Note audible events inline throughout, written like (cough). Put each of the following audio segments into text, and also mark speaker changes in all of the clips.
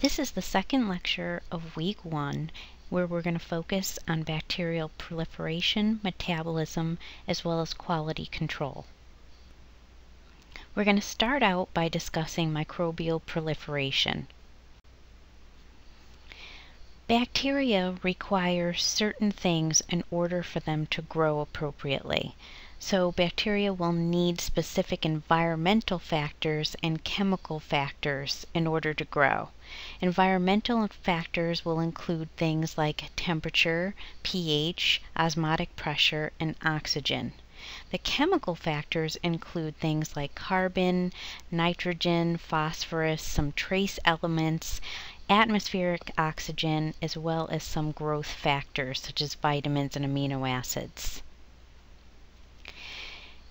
Speaker 1: This is the second lecture of week one where we're going to focus on bacterial proliferation, metabolism, as well as quality control. We're going to start out by discussing microbial proliferation. Bacteria require certain things in order for them to grow appropriately. So bacteria will need specific environmental factors and chemical factors in order to grow. Environmental factors will include things like temperature, pH, osmotic pressure, and oxygen. The chemical factors include things like carbon, nitrogen, phosphorus, some trace elements, atmospheric oxygen, as well as some growth factors such as vitamins and amino acids.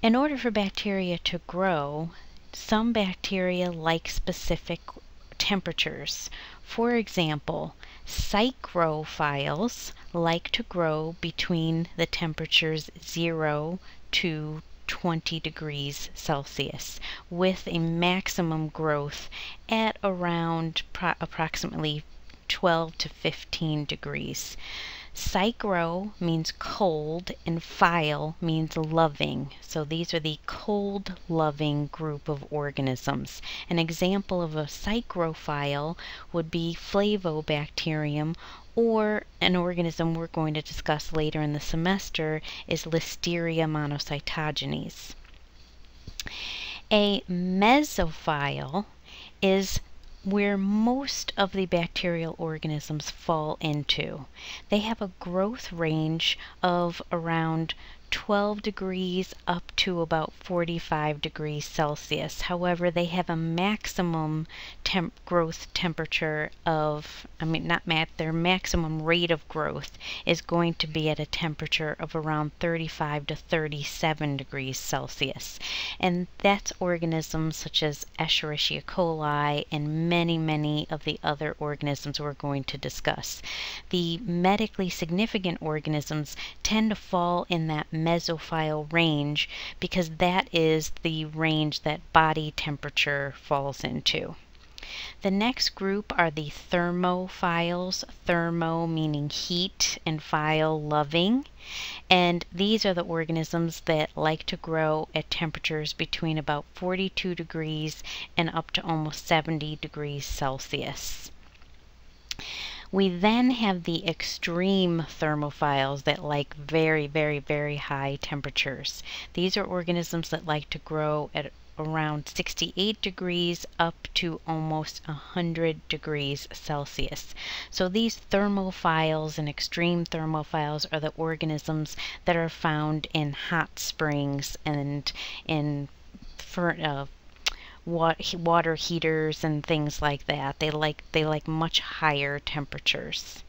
Speaker 1: In order for bacteria to grow, some bacteria like specific temperatures. For example, psychrophiles like to grow between the temperatures 0 to 20 degrees Celsius with a maximum growth at around approximately 12 to 15 degrees. Psychro means cold and phile means loving. So these are the cold loving group of organisms. An example of a psychrophile would be Flavobacterium or an organism we're going to discuss later in the semester is Listeria monocytogenes. A mesophile is where most of the bacterial organisms fall into. They have a growth range of around 12 degrees up to about 45 degrees Celsius. However, they have a maximum temp growth temperature of, I mean, not their maximum rate of growth is going to be at a temperature of around 35 to 37 degrees Celsius. And that's organisms such as Escherichia coli and many, many of the other organisms we're going to discuss. The medically significant organisms tend to fall in that mesophile range because that is the range that body temperature falls into. The next group are the thermophiles, thermo meaning heat and phile loving. And these are the organisms that like to grow at temperatures between about 42 degrees and up to almost 70 degrees Celsius. We then have the extreme thermophiles that like very, very, very high temperatures. These are organisms that like to grow at around 68 degrees up to almost 100 degrees Celsius. So these thermophiles and extreme thermophiles are the organisms that are found in hot springs and in uh, water heaters and things like that. They like they like much higher temperatures.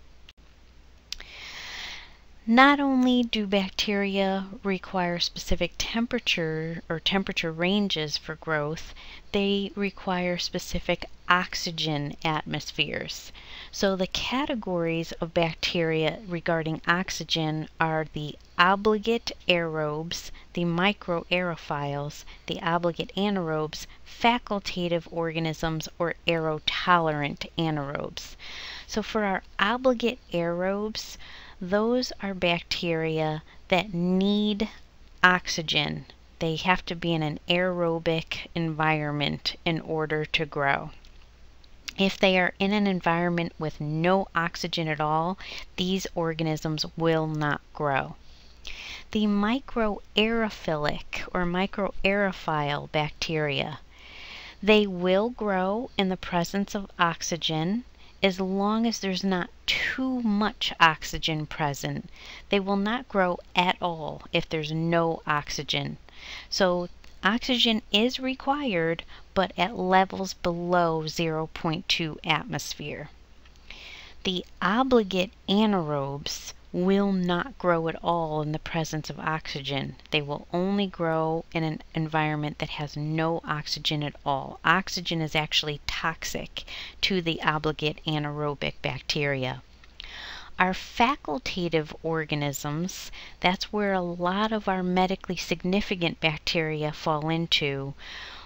Speaker 1: Not only do bacteria require specific temperature or temperature ranges for growth, they require specific oxygen atmospheres. So the categories of bacteria regarding oxygen are the obligate aerobes, the microaerophiles, the obligate anaerobes, facultative organisms, or aerotolerant anaerobes. So for our obligate aerobes, those are bacteria that need oxygen. They have to be in an aerobic environment in order to grow. If they are in an environment with no oxygen at all, these organisms will not grow. The microaerophilic or microaerophile bacteria, they will grow in the presence of oxygen as long as there's not too much oxygen present. They will not grow at all if there's no oxygen. So oxygen is required, but at levels below 0.2 atmosphere. The obligate anaerobes will not grow at all in the presence of oxygen. They will only grow in an environment that has no oxygen at all. Oxygen is actually toxic to the obligate anaerobic bacteria. Our facultative organisms, that's where a lot of our medically significant bacteria fall into,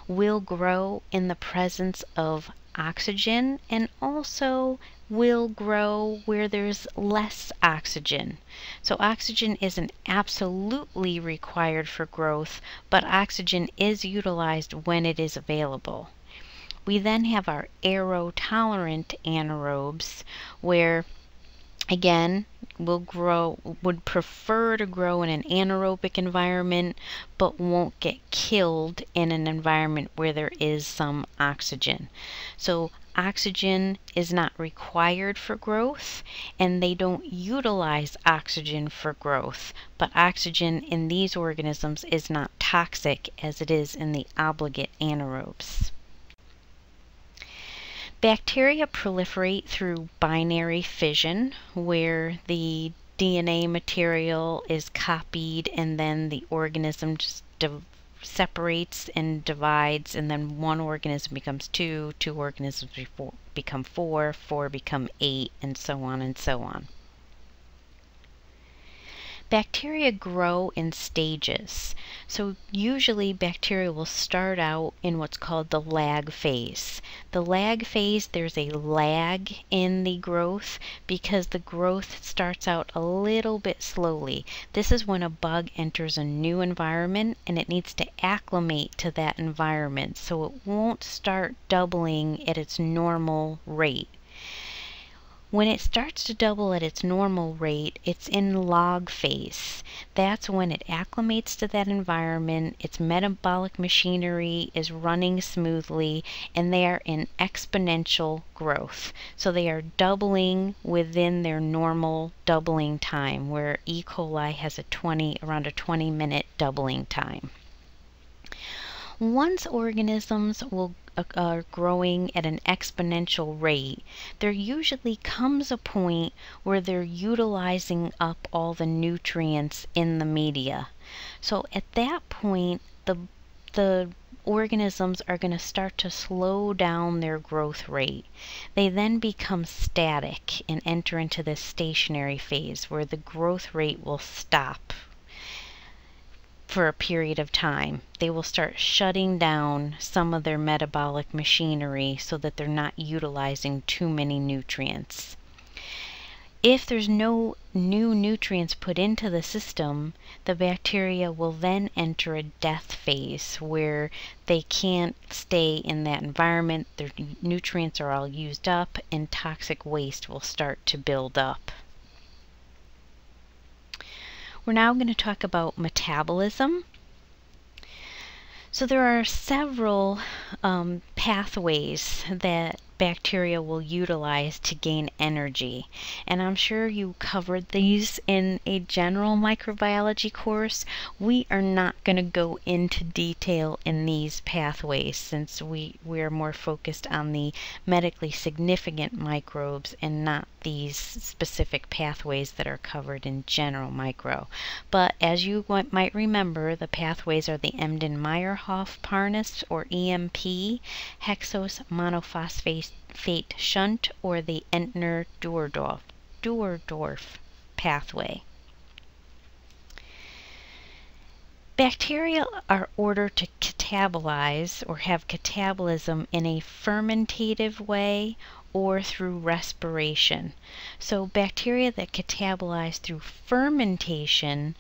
Speaker 1: will grow in the presence of oxygen and also will grow where there's less oxygen. So oxygen isn't absolutely required for growth, but oxygen is utilized when it is available. We then have our aerotolerant anaerobes where again will grow would prefer to grow in an anaerobic environment but won't get killed in an environment where there is some oxygen. So oxygen is not required for growth and they don't utilize oxygen for growth but oxygen in these organisms is not toxic as it is in the obligate anaerobes. Bacteria proliferate through binary fission, where the DNA material is copied and then the organism just separates and divides, and then one organism becomes two, two organisms become four, four become eight, and so on and so on. Bacteria grow in stages. So usually bacteria will start out in what's called the lag phase. The lag phase, there's a lag in the growth because the growth starts out a little bit slowly. This is when a bug enters a new environment and it needs to acclimate to that environment so it won't start doubling at its normal rate. When it starts to double at its normal rate, it's in log phase. That's when it acclimates to that environment, its metabolic machinery is running smoothly, and they are in exponential growth. So they are doubling within their normal doubling time, where E. coli has a 20 around a 20 minute doubling time. Once organisms will uh, are growing at an exponential rate, there usually comes a point where they're utilizing up all the nutrients in the media. So at that point, the the organisms are going to start to slow down their growth rate. They then become static and enter into this stationary phase where the growth rate will stop for a period of time. They will start shutting down some of their metabolic machinery so that they're not utilizing too many nutrients. If there's no new nutrients put into the system, the bacteria will then enter a death phase where they can't stay in that environment, their nutrients are all used up, and toxic waste will start to build up. We're now going to talk about metabolism. So there are several um, pathways that bacteria will utilize to gain energy. And I'm sure you covered these in a general microbiology course. We are not going to go into detail in these pathways since we, we are more focused on the medically significant microbes and not these specific pathways that are covered in general micro. But as you might remember, the pathways are the Embden-Meyerhof-Parnas or EMP, hexose monophosphate Fate Shunt or the Entner Doudoroff pathway. Bacteria are ordered to catabolize or have catabolism in a fermentative way or through respiration. So bacteria that catabolize through fermentation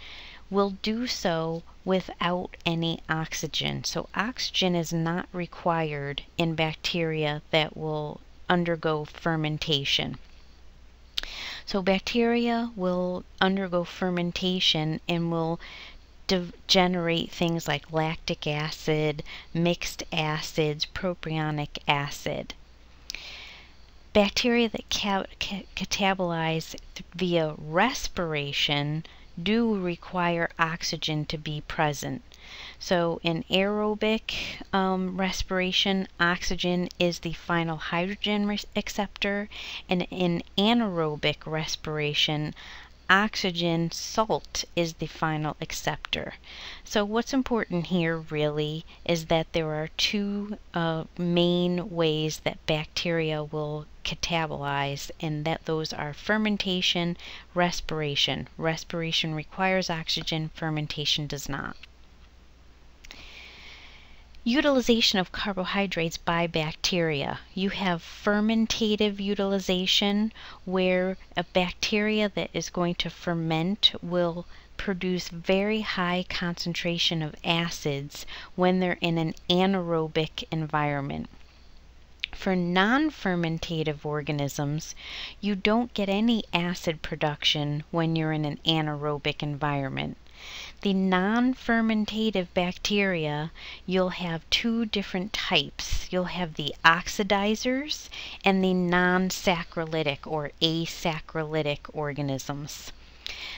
Speaker 1: will do so without any oxygen. So oxygen is not required in bacteria that will undergo fermentation. So bacteria will undergo fermentation and will generate things like lactic acid, mixed acids, propionic acid. Bacteria that ca catabolize via respiration do require oxygen to be present. So in aerobic um, respiration, oxygen is the final hydrogen acceptor, and in anaerobic respiration, oxygen salt is the final acceptor. So what's important here really is that there are two uh, main ways that bacteria will catabolize and that those are fermentation, respiration. Respiration requires oxygen, fermentation does not. Utilization of carbohydrates by bacteria. You have fermentative utilization, where a bacteria that is going to ferment will produce very high concentration of acids when they're in an anaerobic environment. For non-fermentative organisms, you don't get any acid production when you're in an anaerobic environment. The non-fermentative bacteria, you'll have two different types. You'll have the oxidizers and the non-saccharolytic or asaccharolytic organisms.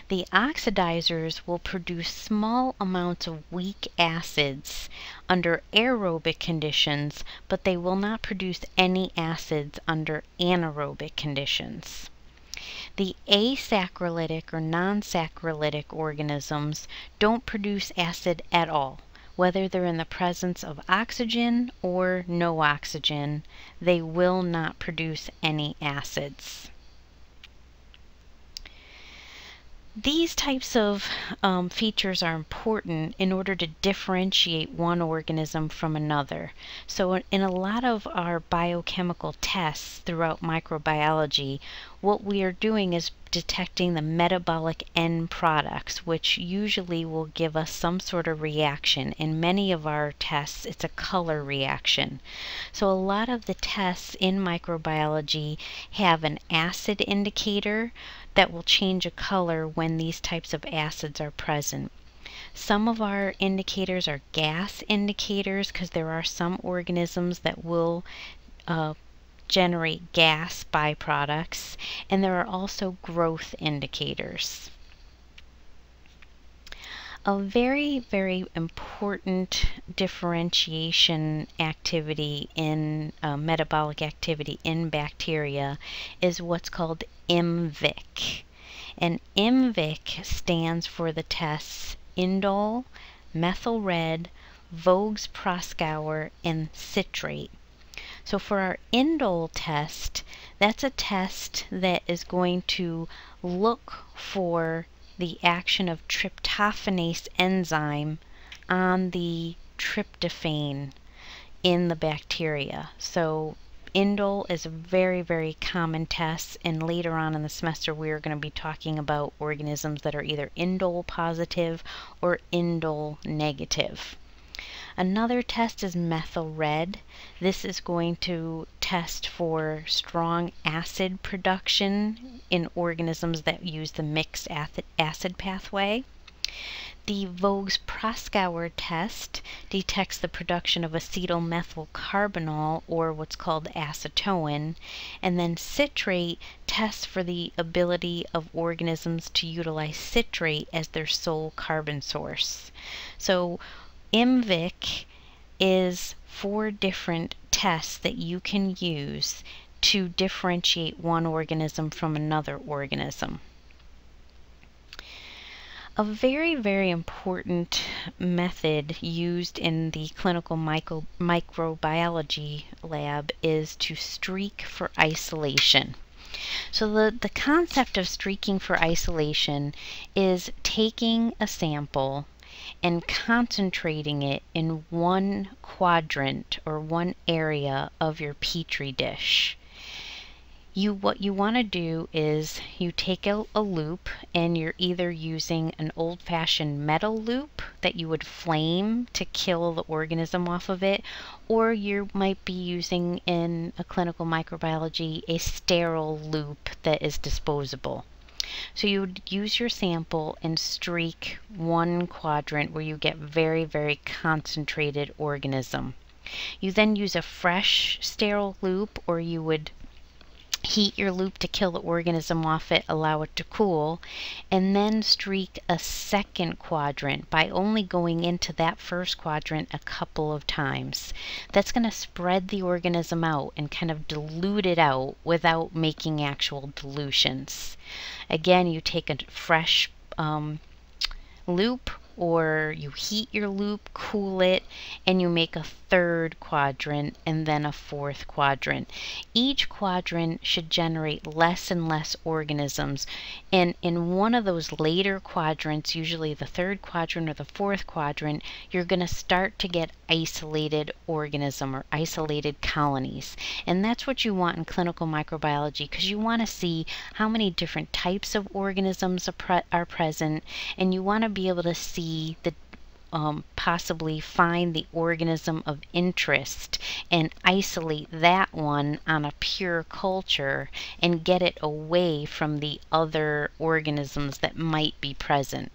Speaker 1: The oxidizers will produce small amounts of weak acids under aerobic conditions, but they will not produce any acids under anaerobic conditions. The asaccharolytic or non-saccharolytic organisms don't produce acid at all. Whether they're in the presence of oxygen or no oxygen, they will not produce any acids. These types of um, features are important in order to differentiate one organism from another. So in a lot of our biochemical tests throughout microbiology, what we are doing is detecting the metabolic end products, which usually will give us some sort of reaction. In many of our tests, it's a color reaction. So a lot of the tests in microbiology have an acid indicator that will change a color when these types of acids are present. Some of our indicators are gas indicators because there are some organisms that will uh, generate gas byproducts, and there are also growth indicators. A very, very important differentiation activity in uh, metabolic activity in bacteria is what's called IMVIC. And IMVIC stands for the tests indole, methyl red, Voges Proskauer, and citrate. So for our indole test, that's a test that is going to look for the action of tryptophanase enzyme on the tryptophan in the bacteria. So indole is a very, very common test, and later on in the semester we are going to be talking about organisms that are either indole positive or indole negative. Another test is methyl red. This is going to test for strong acid production in organisms that use the mixed acid pathway. The Voges Proskauer test detects the production of acetylmethylcarbinol or what's called acetoin, and then citrate tests for the ability of organisms to utilize citrate as their sole carbon source. So IMVIC is four different tests that you can use to differentiate one organism from another organism. A very, very important method used in the clinical micro microbiology lab is to streak for isolation. So the, the concept of streaking for isolation is taking a sample and concentrating it in one quadrant or one area of your petri dish. You what you want to do is you take a, a loop and you're either using an old-fashioned metal loop that you would flame to kill the organism off of it or you might be using in a clinical microbiology a sterile loop that is disposable. So you would use your sample and streak one quadrant where you get very, very concentrated organism. You then use a fresh sterile loop or you would heat your loop to kill the organism off it, allow it to cool, and then streak a second quadrant by only going into that first quadrant a couple of times. That's going to spread the organism out and kind of dilute it out without making actual dilutions. Again, you take a fresh um, loop or you heat your loop, cool it, and you make a third quadrant and then a fourth quadrant. Each quadrant should generate less and less organisms. And in one of those later quadrants, usually the third quadrant or the fourth quadrant, you're going to start to get isolated organism or isolated colonies. And that's what you want in clinical microbiology because you want to see how many different types of organisms are, pre are present and you want to be able to see the um, possibly find the organism of interest and isolate that one on a pure culture and get it away from the other organisms that might be present.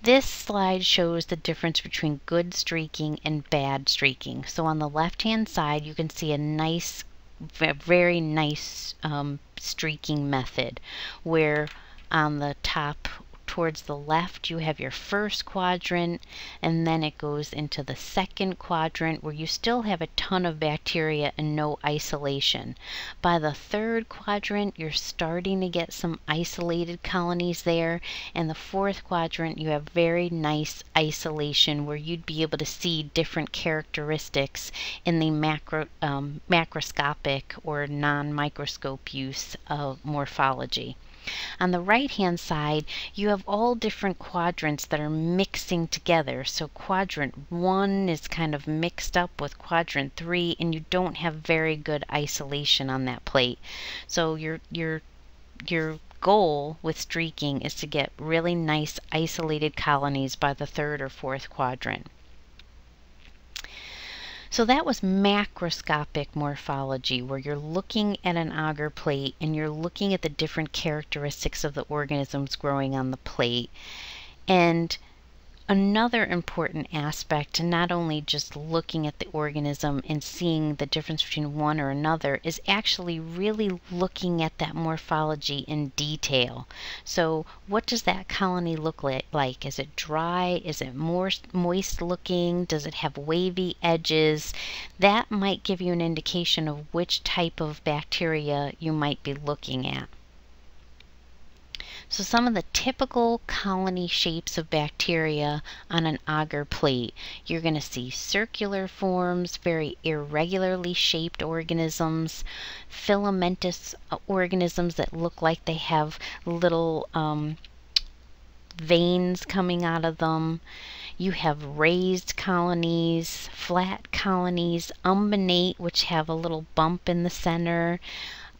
Speaker 1: This slide shows the difference between good streaking and bad streaking. So on the left hand side you can see a nice, very nice um, streaking method where on the top towards the left you have your first quadrant and then it goes into the second quadrant where you still have a ton of bacteria and no isolation. By the third quadrant you're starting to get some isolated colonies there and the fourth quadrant you have very nice isolation where you'd be able to see different characteristics in the macro, um, macroscopic or non-microscope use of morphology. On the right hand side, you have all different quadrants that are mixing together. So quadrant one is kind of mixed up with quadrant three, and you don't have very good isolation on that plate. So your your your goal with streaking is to get really nice isolated colonies by the third or fourth quadrant. So that was macroscopic morphology, where you're looking at an agar plate and you're looking at the different characteristics of the organisms growing on the plate. And Another important aspect, to not only just looking at the organism and seeing the difference between one or another, is actually really looking at that morphology in detail. So what does that colony look like? Is it dry? Is it more moist looking? Does it have wavy edges? That might give you an indication of which type of bacteria you might be looking at. So some of the typical colony shapes of bacteria on an agar plate, you're going to see circular forms, very irregularly shaped organisms, filamentous uh, organisms that look like they have little um, veins coming out of them. You have raised colonies, flat colonies, umbonate, which have a little bump in the center.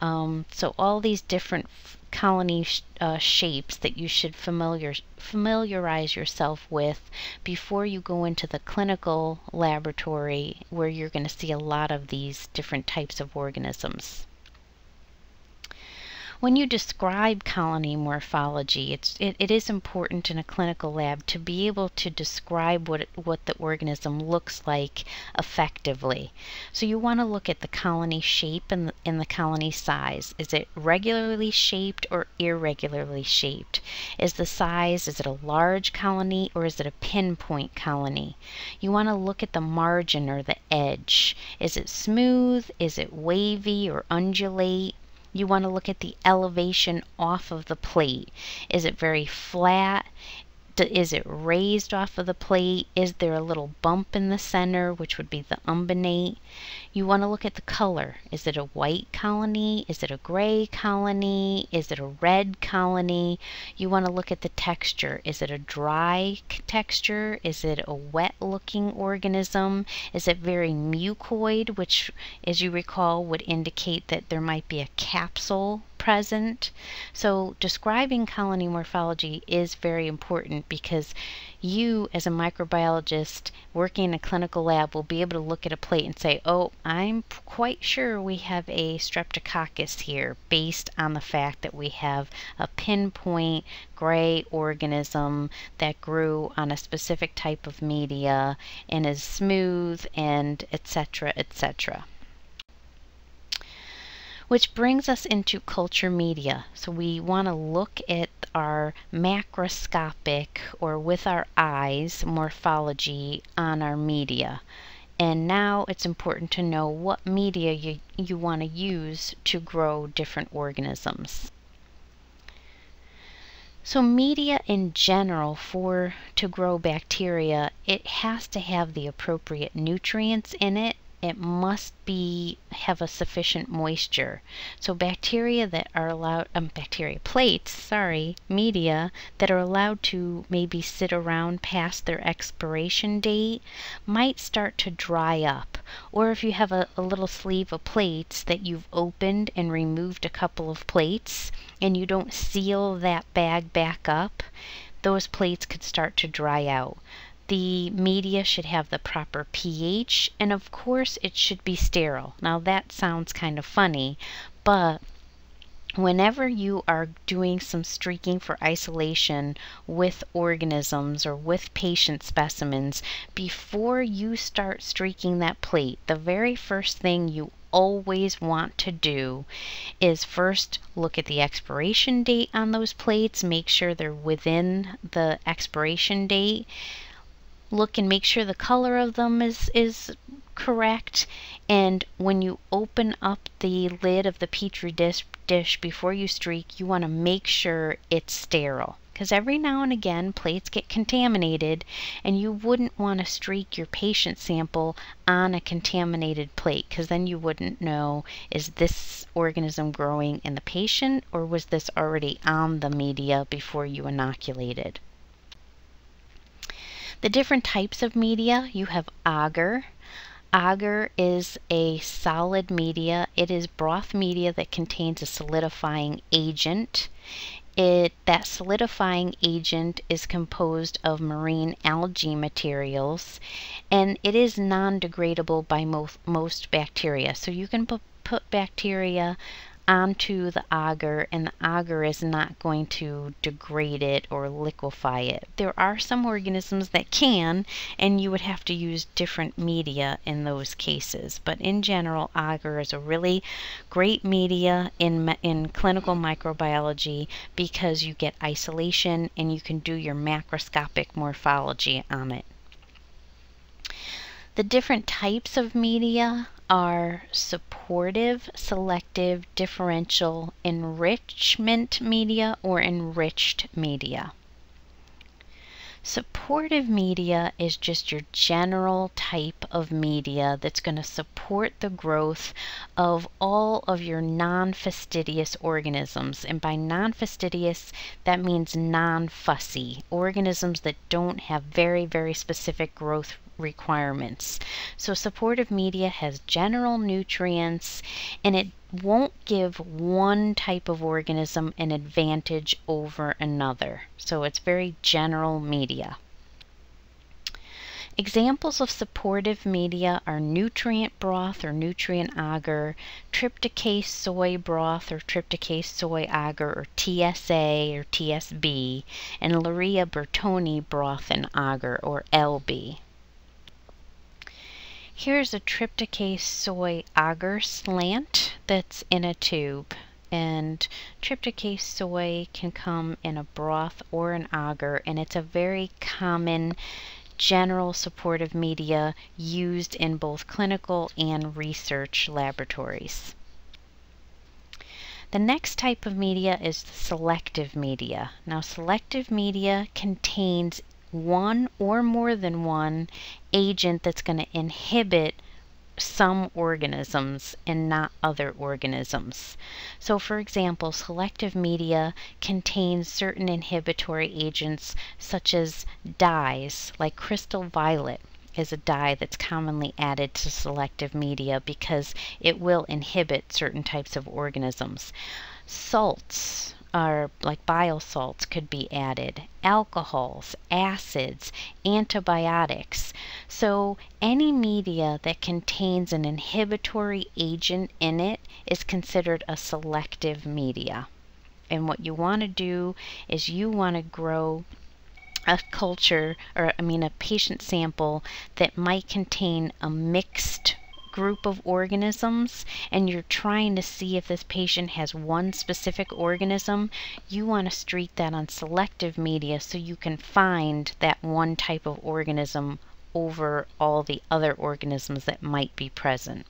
Speaker 1: Um, so all these different colony sh uh, shapes that you should familiar familiarize yourself with before you go into the clinical laboratory where you're going to see a lot of these different types of organisms. When you describe colony morphology, it's, it, it is important in a clinical lab to be able to describe what, it, what the organism looks like effectively. So you want to look at the colony shape and the, and the colony size. Is it regularly shaped or irregularly shaped? Is the size, is it a large colony or is it a pinpoint colony? You want to look at the margin or the edge. Is it smooth? Is it wavy or undulate? You want to look at the elevation off of the plate. Is it very flat? Is it raised off of the plate? Is there a little bump in the center, which would be the umbonate? You want to look at the color. Is it a white colony? Is it a gray colony? Is it a red colony? You want to look at the texture. Is it a dry texture? Is it a wet looking organism? Is it very mucoid, which as you recall would indicate that there might be a capsule present. So describing colony morphology is very important because you as a microbiologist working in a clinical lab will be able to look at a plate and say, oh, I'm quite sure we have a streptococcus here based on the fact that we have a pinpoint gray organism that grew on a specific type of media and is smooth and etc etc. Which brings us into culture media. So we want to look at our macroscopic or with our eyes morphology on our media. And now it's important to know what media you, you want to use to grow different organisms. So media in general for to grow bacteria, it has to have the appropriate nutrients in it it must be have a sufficient moisture. So bacteria that are allowed, um, bacteria plates, sorry, media that are allowed to maybe sit around past their expiration date might start to dry up. Or if you have a, a little sleeve of plates that you've opened and removed a couple of plates and you don't seal that bag back up, those plates could start to dry out. The media should have the proper pH, and of course it should be sterile. Now that sounds kind of funny, but whenever you are doing some streaking for isolation with organisms or with patient specimens, before you start streaking that plate, the very first thing you always want to do is first look at the expiration date on those plates, make sure they're within the expiration date look and make sure the color of them is, is correct. And when you open up the lid of the Petri dish, dish before you streak, you want to make sure it's sterile. Because every now and again, plates get contaminated, and you wouldn't want to streak your patient sample on a contaminated plate, because then you wouldn't know is this organism growing in the patient, or was this already on the media before you inoculated. The different types of media, you have agar. Agar is a solid media. It is broth media that contains a solidifying agent. It, that solidifying agent is composed of marine algae materials and it is non-degradable by most, most bacteria. So you can put bacteria onto the agar and the agar is not going to degrade it or liquefy it. There are some organisms that can and you would have to use different media in those cases. But in general, agar is a really great media in, in clinical microbiology because you get isolation and you can do your macroscopic morphology on it. The different types of media are supportive, selective, differential, enrichment media, or enriched media. Supportive media is just your general type of media that's going to support the growth of all of your non-fastidious organisms. And by non-fastidious, that means non-fussy, organisms that don't have very, very specific growth requirements. So supportive media has general nutrients and it won't give one type of organism an advantage over another. So it's very general media. Examples of supportive media are nutrient broth or nutrient agar, trypticase soy broth or trypticase soy agar or TSA or TSB, and Luria Bertani broth and agar or LB. Here's a trypticase soy agar slant that's in a tube. And trypticase soy can come in a broth or an agar, and it's a very common general supportive media used in both clinical and research laboratories. The next type of media is selective media. Now selective media contains one or more than one agent that's going to inhibit some organisms and not other organisms. So for example, selective media contains certain inhibitory agents such as dyes, like crystal violet is a dye that's commonly added to selective media because it will inhibit certain types of organisms. Salts, or like bile salts could be added, alcohols, acids, antibiotics. So any media that contains an inhibitory agent in it is considered a selective media. And what you want to do is you want to grow a culture, or I mean a patient sample that might contain a mixed group of organisms and you're trying to see if this patient has one specific organism, you want to streak that on selective media so you can find that one type of organism over all the other organisms that might be present.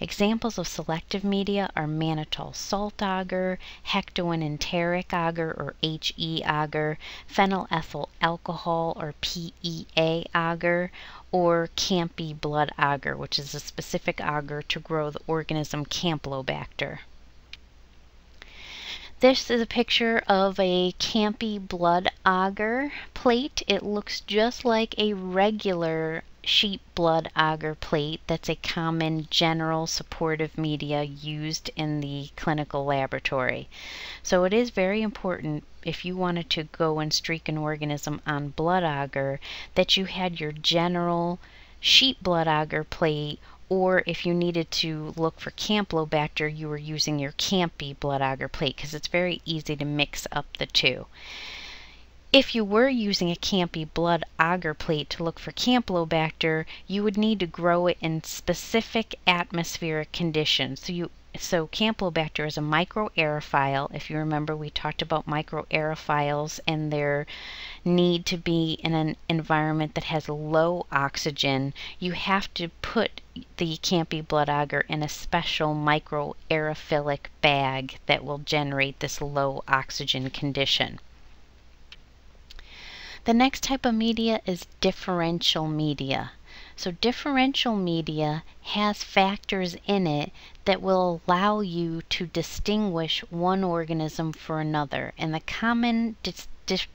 Speaker 1: Examples of selective media are mannitol salt agar, Hektoen enteric agar or HE agar, phenylethyl alcohol or PEA agar, or Campy blood agar, which is a specific agar to grow the organism Campylobacter. This is a picture of a Campy blood agar plate. It looks just like a regular sheep blood agar plate that's a common general supportive media used in the clinical laboratory. So it is very important if you wanted to go and streak an organism on blood agar that you had your general sheep blood agar plate or if you needed to look for Campylobacter, you were using your Campy blood agar plate because it's very easy to mix up the two. If you were using a Campy blood agar plate to look for Campylobacter, you would need to grow it in specific atmospheric conditions. So you so Campylobacter is a microaerophile. If you remember, we talked about microaerophiles and their need to be in an environment that has low oxygen. You have to put the Campy blood agar in a special microaerophilic bag that will generate this low oxygen condition. The next type of media is differential media. So differential media has factors in it that will allow you to distinguish one organism for another. And the common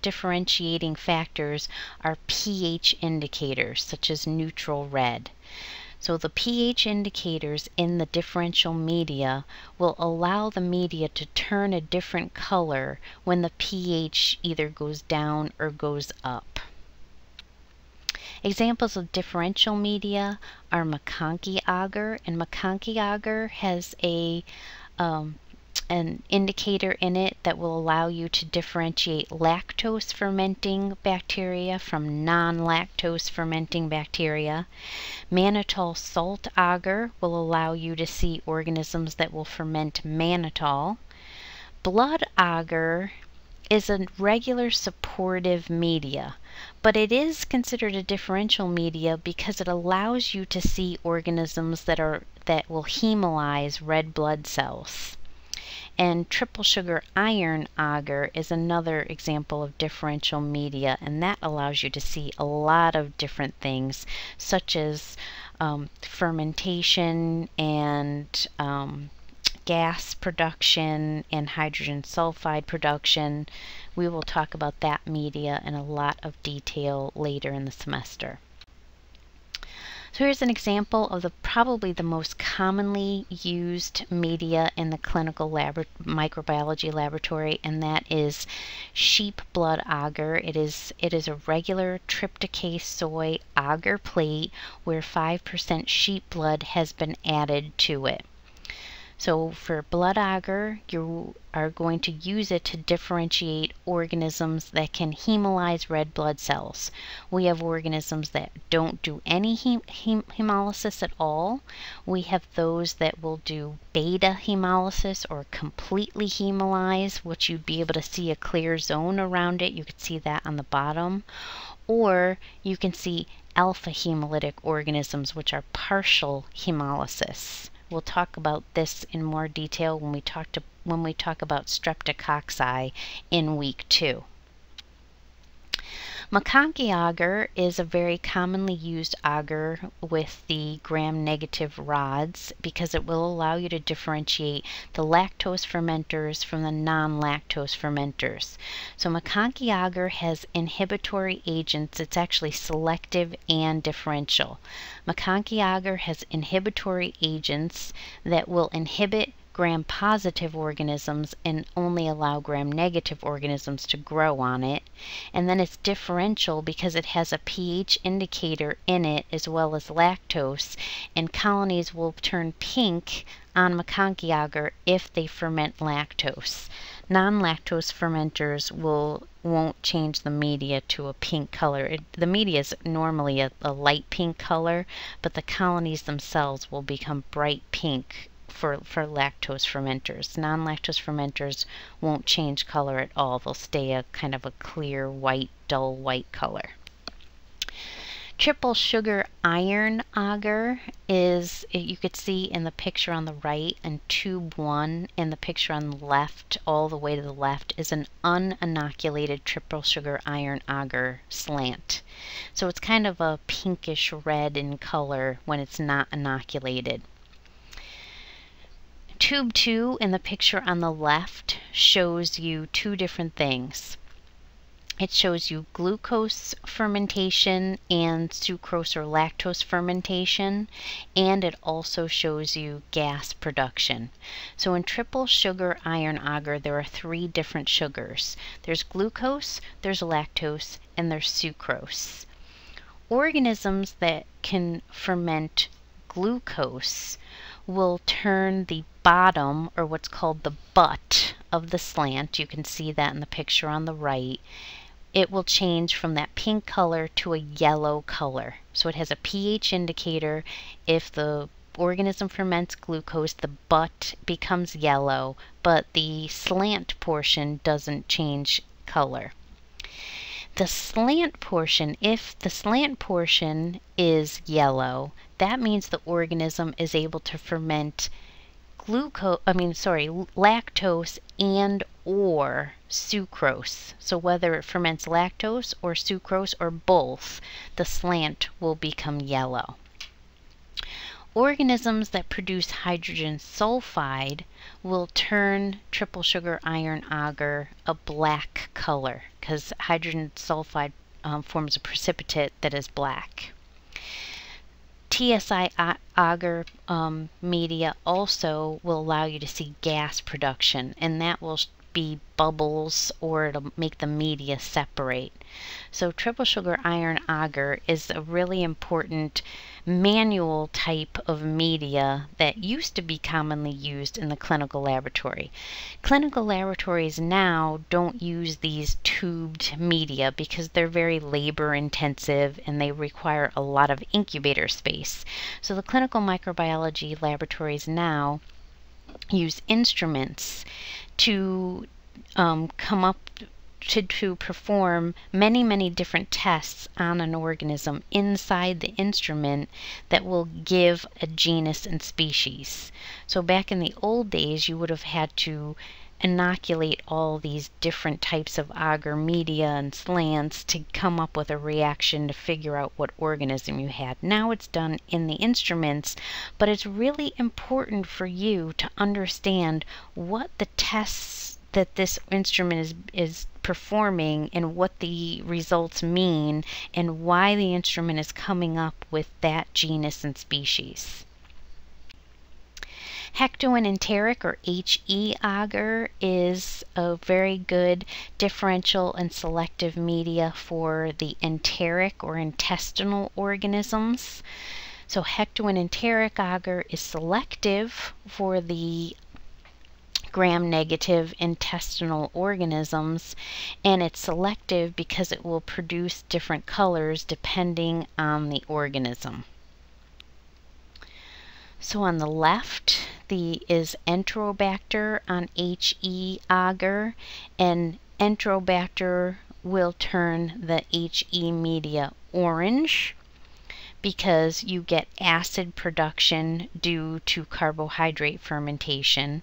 Speaker 1: differentiating factors are pH indicators, such as neutral red. So the pH indicators in the differential media will allow the media to turn a different color when the pH either goes down or goes up. Examples of differential media are MacConkey agar, and MacConkey agar has a um, an indicator in it that will allow you to differentiate lactose fermenting bacteria from non-lactose fermenting bacteria. Mannitol salt agar will allow you to see organisms that will ferment mannitol. Blood agar is a regular supportive media, but it is considered a differential media because it allows you to see organisms that are that will hemolyze red blood cells. And triple sugar iron agar is another example of differential media, and that allows you to see a lot of different things, such as um, fermentation and um, gas production and hydrogen sulfide production. We will talk about that media in a lot of detail later in the semester. So here's an example of the probably the most commonly used media in the clinical microbiology laboratory, and that is sheep blood agar. It is it is a regular trypticase soy agar plate where 5% sheep blood has been added to it. So for blood agar, you are going to use it to differentiate organisms that can hemolyze red blood cells. We have organisms that don't do any hem hem hemolysis at all. We have those that will do beta hemolysis or completely hemolyze, which you'd be able to see a clear zone around it. You could see that on the bottom. Or you can see alpha hemolytic organisms, which are partial hemolysis. We'll talk about this in more detail when we talk to when we talk about streptococci in week two. MacConkey agar is a very commonly used agar with the gram-negative rods because it will allow you to differentiate the lactose fermenters from the non-lactose fermenters. So MacConkey agar has inhibitory agents. It's actually selective and differential. MacConkey agar has inhibitory agents that will inhibit gram-positive organisms and only allow gram-negative organisms to grow on it. And then it's differential because it has a pH indicator in it as well as lactose, and colonies will turn pink on MacConkey agar if they ferment lactose. Non-lactose fermenters will won't change the media to a pink color. It, the media is normally a, a light pink color, but the colonies themselves will become bright pink for, for lactose fermenters. Non-lactose fermenters won't change color at all. They'll stay a kind of a clear white, dull white color. Triple sugar iron agar is, you could see in the picture on the right and tube one in the picture on the left, all the way to the left, is an uninoculated triple sugar iron agar slant. So it's kind of a pinkish red in color when it's not inoculated. Tube 2 in the picture on the left shows you two different things. It shows you glucose fermentation and sucrose or lactose fermentation, and it also shows you gas production. So in triple sugar iron agar, there are three different sugars. There's glucose, there's lactose, and there's sucrose. Organisms that can ferment glucose will turn the bottom, or what's called the butt, of the slant, you can see that in the picture on the right, it will change from that pink color to a yellow color. So it has a pH indicator. If the organism ferments glucose, the butt becomes yellow, but the slant portion doesn't change color. The slant portion, if the slant portion is yellow, that means the organism is able to ferment glucose, I mean, sorry, lactose and or sucrose. So whether it ferments lactose or sucrose or both, the slant will become yellow. Organisms that produce hydrogen sulfide will turn triple sugar iron agar a black color because hydrogen sulfide um, forms a precipitate that is black. TSI agar um, media also will allow you to see gas production, and that will be bubbles or it'll make the media separate. So triple sugar iron agar is a really important manual type of media that used to be commonly used in the clinical laboratory. Clinical laboratories now don't use these tubed media because they're very labor intensive and they require a lot of incubator space. So the clinical microbiology laboratories now use instruments to um, come up to, to perform many, many different tests on an organism inside the instrument that will give a genus and species. So back in the old days, you would have had to inoculate all these different types of agar media and slants to come up with a reaction to figure out what organism you had. Now it's done in the instruments, but it's really important for you to understand what the tests that this instrument is, is performing and what the results mean and why the instrument is coming up with that genus and species. Hektoen enteric or HE agar is a very good differential and selective media for the enteric or intestinal organisms. So Hektoen enteric agar is selective for the gram-negative intestinal organisms and it's selective because it will produce different colors depending on the organism. So on the left the is Enterobacter on HE agar and Enterobacter will turn the HE media orange because you get acid production due to carbohydrate fermentation.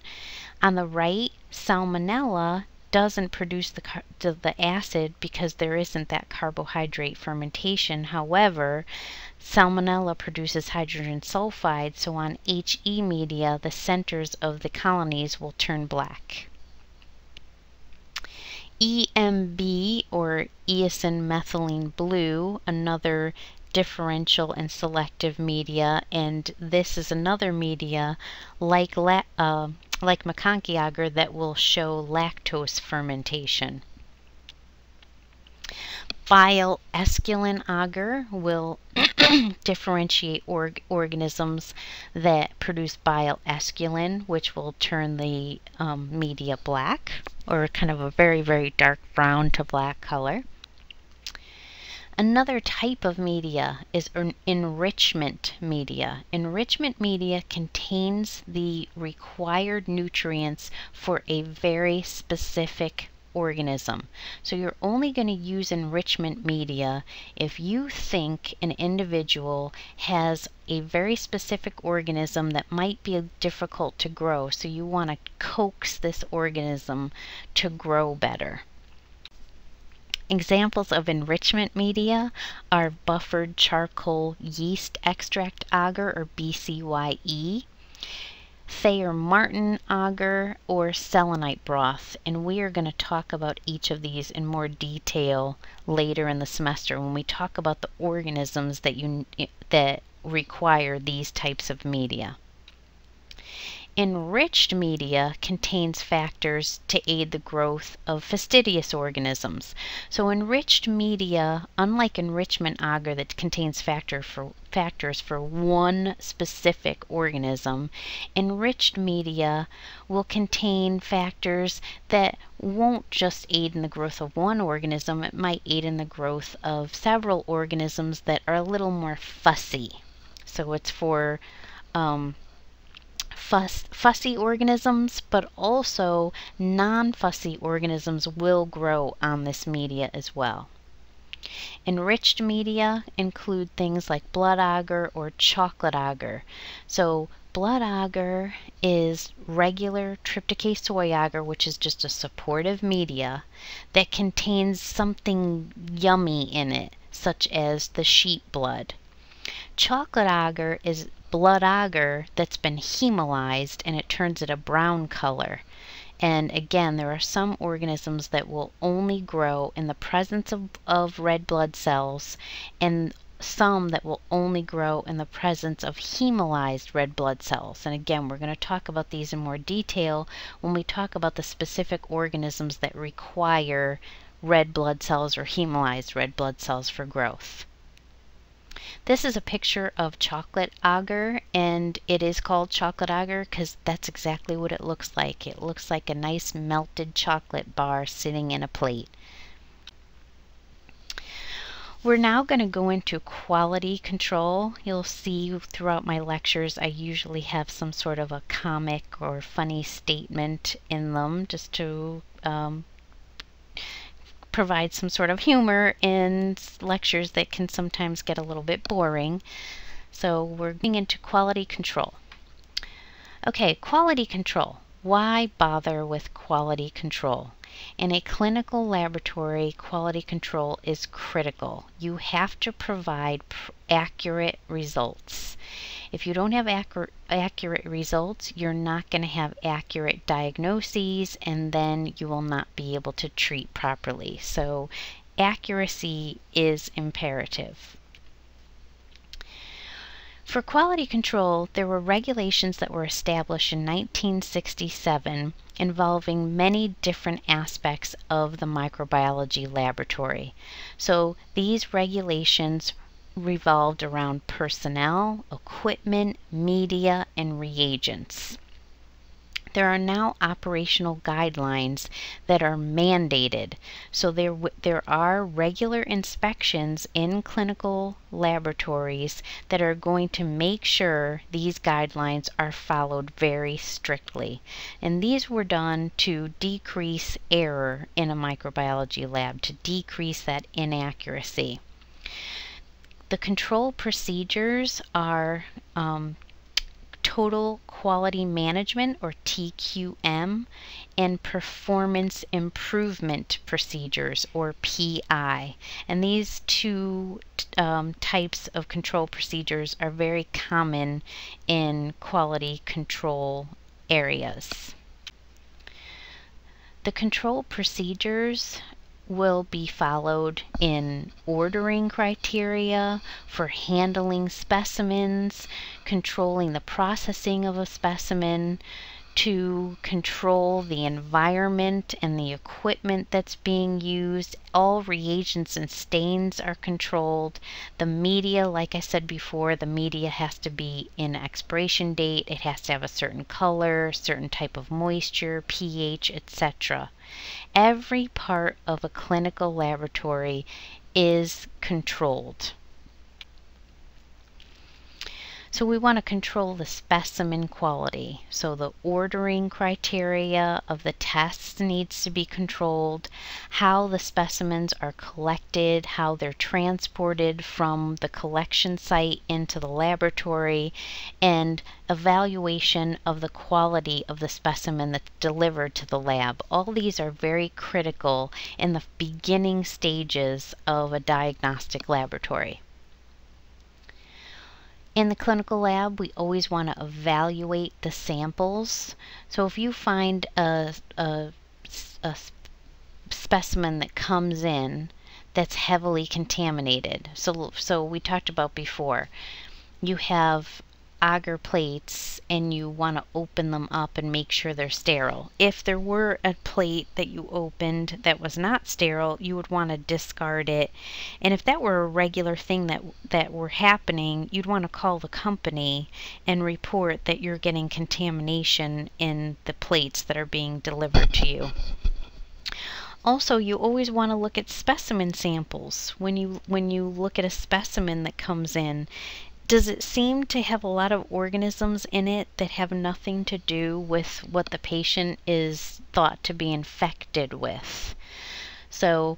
Speaker 1: On the right, salmonella doesn't produce the, the acid because there isn't that carbohydrate fermentation. However, salmonella produces hydrogen sulfide, so on HE media, the centers of the colonies will turn black. EMB or eosin methylene blue, another differential and selective media, and this is another media like uh, like MacConkey agar that will show lactose fermentation. Bile esculin agar will (coughs) differentiate org organisms that produce bile esculin, which will turn the um, media black, or kind of a very, very dark brown to black color. Another type of media is enrichment media. Enrichment media contains the required nutrients for a very specific organism. So you're only going to use enrichment media if you think an individual has a very specific organism that might be difficult to grow. So you want to coax this organism to grow better. Examples of enrichment media are buffered charcoal yeast extract agar or BCYE, Thayer Martin agar, or selenite broth. And we are going to talk about each of these in more detail later in the semester when we talk about the organisms that you that require these types of media. Enriched media contains factors to aid the growth of fastidious organisms. So enriched media, unlike enrichment agar that contains factor for, factors for one specific organism, enriched media will contain factors that won't just aid in the growth of one organism, it might aid in the growth of several organisms that are a little more fussy. So it's for um, fuss, fussy organisms, but also non-fussy organisms will grow on this media as well. Enriched media include things like blood agar or chocolate agar. So blood agar is regular trypticase soy agar, which is just a supportive media that contains something yummy in it, such as the sheep blood. Chocolate agar is blood agar that's been hemolyzed and it turns it a brown color. And again, there are some organisms that will only grow in the presence of, of red blood cells and some that will only grow in the presence of hemolyzed red blood cells. And again, we're going to talk about these in more detail when we talk about the specific organisms that require red blood cells or hemolyzed red blood cells for growth. This is a picture of chocolate agar and it is called chocolate agar because that's exactly what it looks like. It looks like a nice melted chocolate bar sitting in a plate. We're now going to go into quality control. You'll see throughout my lectures I usually have some sort of a comic or funny statement in them just to um, provide some sort of humor in lectures that can sometimes get a little bit boring. So we're getting into quality control. Okay, quality control. Why bother with quality control? In a clinical laboratory, quality control is critical. You have to provide accurate results. If you don't have accurate, accurate results, you're not going to have accurate diagnoses and then you will not be able to treat properly. So accuracy is imperative. For quality control, there were regulations that were established in 1967 involving many different aspects of the microbiology laboratory. So these regulations revolved around personnel, equipment, media, and reagents. There are now operational guidelines that are mandated. So there, there are regular inspections in clinical laboratories that are going to make sure these guidelines are followed very strictly. And these were done to decrease error in a microbiology lab, to decrease that inaccuracy. The control procedures are um, total quality management or TQM and performance improvement procedures or PI. And these two um, types of control procedures are very common in quality control areas. The control procedures will be followed in ordering criteria, for handling specimens, controlling the processing of a specimen, to control the environment and the equipment that's being used. All reagents and stains are controlled. The media, like I said before, the media has to be in expiration date. It has to have a certain color, certain type of moisture, pH, etc. Every part of a clinical laboratory is controlled. So we want to control the specimen quality. So the ordering criteria of the tests needs to be controlled, how the specimens are collected, how they're transported from the collection site into the laboratory, and evaluation of the quality of the specimen that's delivered to the lab. All these are very critical in the beginning stages of a diagnostic laboratory. In the clinical lab, we always want to evaluate the samples. So if you find a, a, a specimen that comes in that's heavily contaminated, so, so we talked about before, you have agar plates and you want to open them up and make sure they're sterile. If there were a plate that you opened that was not sterile, you would want to discard it. And if that were a regular thing that that were happening, you'd want to call the company and report that you're getting contamination in the plates that are being delivered to you. Also, you always want to look at specimen samples when you when you look at a specimen that comes in does it seem to have a lot of organisms in it that have nothing to do with what the patient is thought to be infected with? So,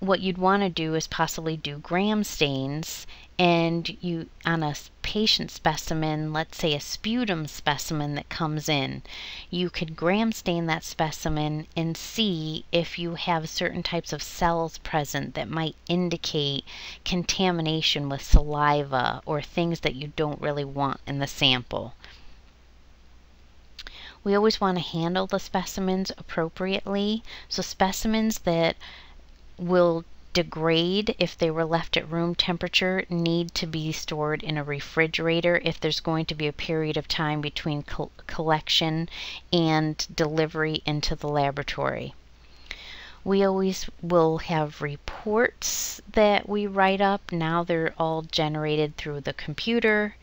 Speaker 1: what you'd want to do is possibly do gram stains and you on a patient specimen, let's say a sputum specimen that comes in, you could gram stain that specimen and see if you have certain types of cells present that might indicate contamination with saliva or things that you don't really want in the sample. We always want to handle the specimens appropriately. So specimens that will degrade if they were left at room temperature need to be stored in a refrigerator if there's going to be a period of time between co collection and delivery into the laboratory. We always will have reports that we write up. Now they're all generated through the computer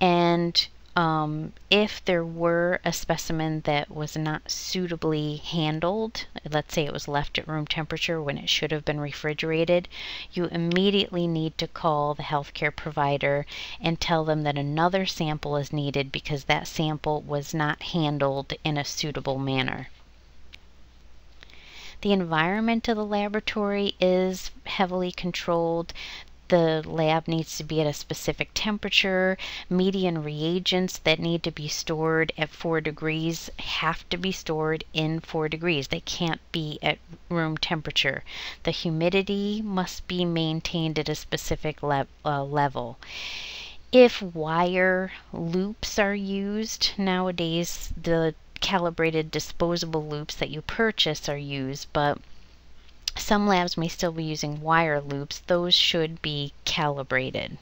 Speaker 1: and um, if there were a specimen that was not suitably handled, let's say it was left at room temperature when it should have been refrigerated, you immediately need to call the healthcare provider and tell them that another sample is needed because that sample was not handled in a suitable manner. The environment of the laboratory is heavily controlled the lab needs to be at a specific temperature. Median reagents that need to be stored at 4 degrees have to be stored in 4 degrees. They can't be at room temperature. The humidity must be maintained at a specific le uh, level. If wire loops are used, nowadays the calibrated disposable loops that you purchase are used, but some labs may still be using wire loops. Those should be calibrated.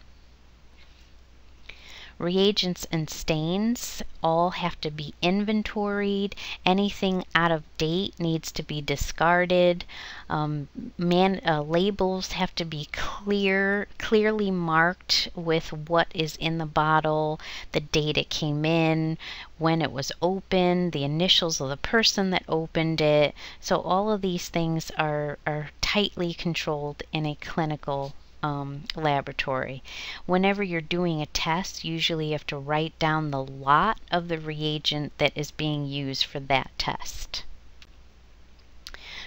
Speaker 1: Reagents and stains all have to be inventoried. Anything out of date needs to be discarded. Um, man, uh, labels have to be clear, clearly marked with what is in the bottle, the date it came in, when it was opened, the initials of the person that opened it. So all of these things are, are tightly controlled in a clinical um, laboratory. Whenever you're doing a test, usually you have to write down the lot of the reagent that is being used for that test.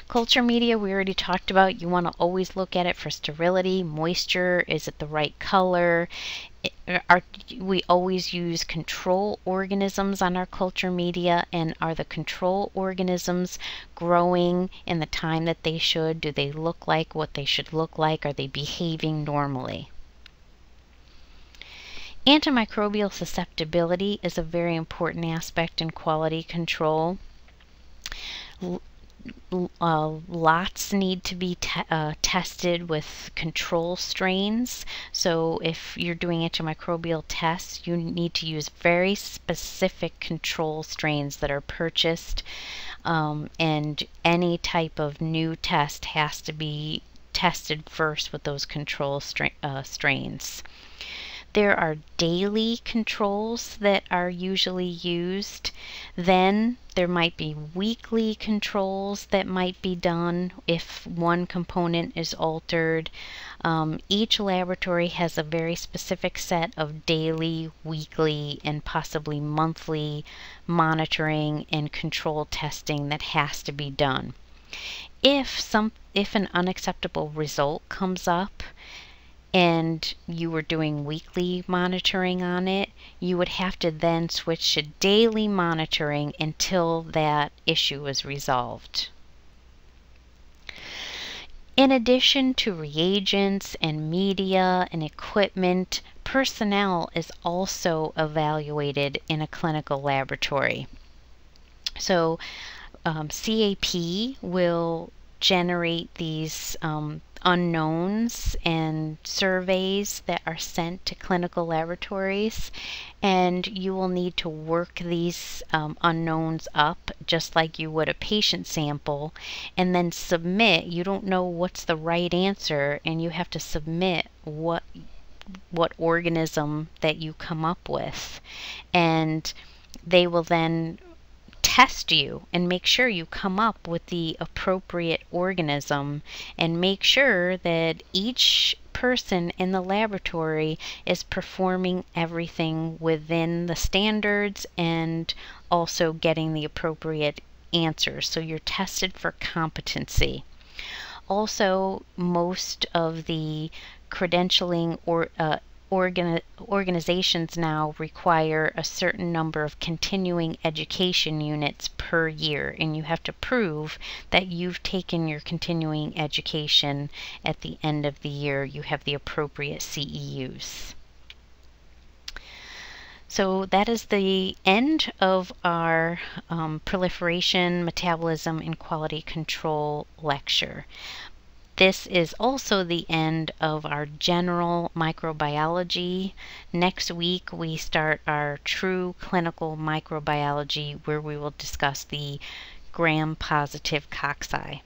Speaker 1: Culture media, we already talked about. You want to always look at it for sterility, moisture, is it the right color? Are, we always use control organisms on our culture media, and are the control organisms growing in the time that they should? Do they look like what they should look like? Are they behaving normally? Antimicrobial susceptibility is a very important aspect in quality control uh, lots need to be uh, tested with control strains. So if you're doing antimicrobial tests, you need to use very specific control strains that are purchased. Um, and any type of new test has to be tested first with those control stra uh, strains. There are daily controls that are usually used. Then there might be weekly controls that might be done if one component is altered. Um, each laboratory has a very specific set of daily, weekly, and possibly monthly monitoring and control testing that has to be done. If some if an unacceptable result comes up, and you were doing weekly monitoring on it, you would have to then switch to daily monitoring until that issue was resolved. In addition to reagents and media and equipment, personnel is also evaluated in a clinical laboratory. So um, CAP will generate these um, unknowns and surveys that are sent to clinical laboratories. And you will need to work these um, unknowns up just like you would a patient sample and then submit. You don't know what's the right answer and you have to submit what what organism that you come up with. And they will then test you and make sure you come up with the appropriate organism and make sure that each person in the laboratory is performing everything within the standards and also getting the appropriate answers. So you're tested for competency. Also, most of the credentialing or uh, Organ organizations now require a certain number of continuing education units per year, and you have to prove that you've taken your continuing education at the end of the year. You have the appropriate CEUs. So that is the end of our um, proliferation, metabolism, and quality control lecture. This is also the end of our general microbiology. Next week, we start our true clinical microbiology where we will discuss the gram positive cocci.